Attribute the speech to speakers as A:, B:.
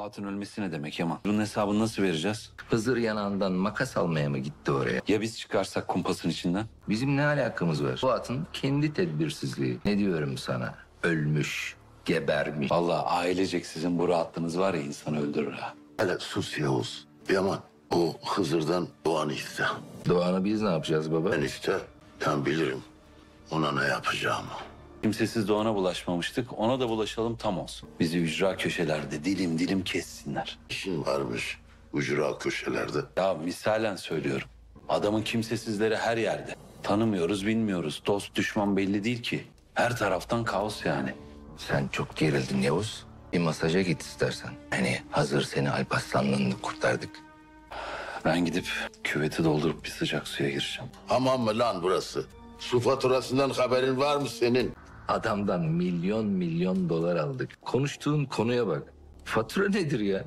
A: Fuat'ın ölmesi ne demek Yaman? Bunun hesabını nasıl vereceğiz?
B: Hızır yanağından makas almaya mı gitti oraya?
A: Ya biz çıkarsak kumpasın içinden?
B: Bizim ne alakamız var? Fuat'ın kendi tedbirsizliği. Ne diyorum sana? Ölmüş, gebermiş.
A: Vallahi ailecek sizin bu rahatlığınız var ya insanı öldürür ha.
C: Hele sus Yavuz. Yaman o Hızır'dan Doğan'ı iste.
B: Doğan'ı biz ne yapacağız baba?
C: Ben iste. Ben bilirim ona ne yapacağımı.
A: Kimsesiz de ona bulaşmamıştık. Ona da bulaşalım tam olsun. Bizi ücra köşelerde dilim dilim kessinler.
C: İşin varmış ucura köşelerde.
A: Ya misalen söylüyorum. Adamın kimsesizleri her yerde. Tanımıyoruz, bilmiyoruz. Dost düşman belli değil ki. Her taraftan kaos yani.
B: Sen çok gerildin Yavuz. Bir masaja git istersen. Hani hazır seni Alparslan'la kurtardık.
A: Ben gidip küveti doldurup bir sıcak suya gireceğim.
C: Hamam mı lan burası? Su faturasından haberin var mı senin?
B: Adamdan milyon milyon dolar aldık. Konuştuğun konuya bak. Fatura nedir ya?